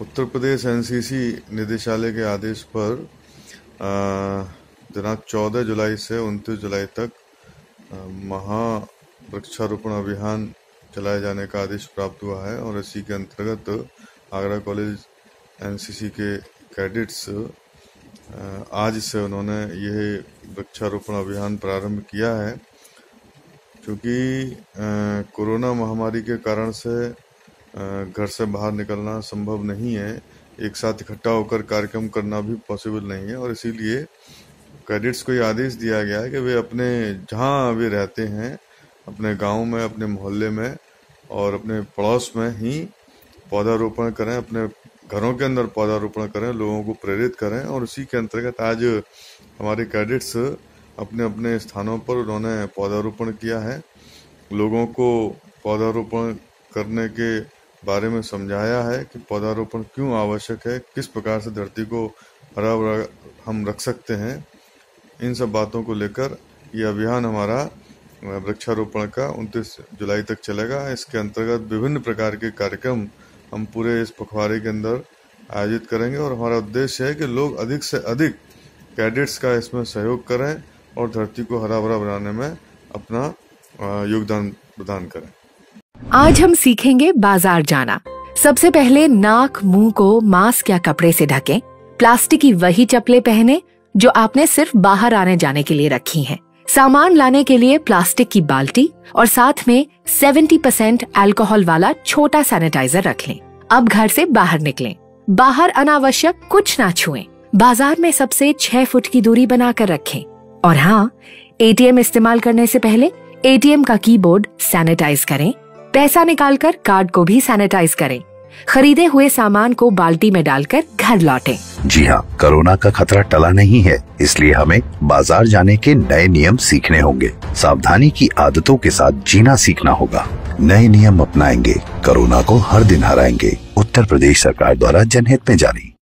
Uttar Pradesh NCC निदेशालय के आदेश पर दिनांक 14 जुलाई से 29 जुलाई तक महा वृक्षारोपण अभियान चलाए जाने का आदेश प्राप्त हुआ है और इसी के अंतर्गत आगरा कॉलेज एनसीसी के कैडेट्स आज से उन्होंने यह वृक्षारोपण अभियान प्रारंभ किया है। क्योंकि कोरोना महामारी के कारण से घर से बाहर निकलना संभव नहीं है। एक साथ इकट्ठा होकर कार्यक्रम करना भी पॉसिबल नहीं है और इसीलिए कैडेट्स को ये आदेश दिया गया है कि वे अपने, जहाँ वे रहते हैं, अपने गाँव में, अपने मोहल्ले में और अपने पड़ोस में ही पौधारोपण करें, अपने घरों के अंदर पौधारोपण करें, लोगों को प्रेरित करें और उसी के अंतर्गत आज हमारे कैडेट्स अपने अपने स्थानों पर उन्होंने पौधारोपण किया है। लोगों को पौधारोपण करने के बारे में समझाया है कि पौधारोपण क्यों आवश्यक है, किस प्रकार से धरती को हरा भरा हम रख सकते हैं, इन सब बातों को लेकर यह अभियान हमारा वृक्षारोपण का उनतीस जुलाई तक चलेगा। इसके अंतर्गत विभिन्न प्रकार के कार्यक्रम हम पूरे इस पखवाड़े के अंदर आयोजित करेंगे और हमारा उद्देश्य है कि लोग अधिक से अधिक कैडेट्स का इसमें सहयोग करें और धरती को हरा भरा बनाने में अपना योगदान प्रदान करें। आज हम सीखेंगे बाज़ार जाना। सबसे पहले नाक, मुँह को मास्क या कपड़े से ढकें। प्लास्टिक की वही चप्पलें पहने, जो आपने सिर्फ़ बाहर आने जाने के लिए रखी हैं। सामान लाने के लिए प्लास्टिक की बाल्टी और साथ में 70 परसेंट एल्कोहल वाला छोटा सैनिटाइजर रख लें। अब घर से बाहर निकलें। बाहर अनावश्यक कुछ ना छुएँ। बाज़ार में सबसे छह फुट की दूरी बनाकर रखें। और हाँ एटीएम इस्तेमाल करने से पहले एटीएम का कीबोर्ड सैनिटाइज करें। पैसा निकालकर कार्ड को भी सैनिटाइज करें। खरीदे हुए सामान को बाल्टी में डालकर घर लौटें। जी हाँ कोरोना का खतरा टला नहीं है, इसलिए हमें बाज़ार जाने के नए नियम सीखने होंगे। सावधानी की आदतों के साथ जीना सीखना होगा। नए नियम अपनाएँगे, कोरोना को हर दिन हराएँगे। उत्तर प्रदेश सरकार द्वारा जनहित में जारी।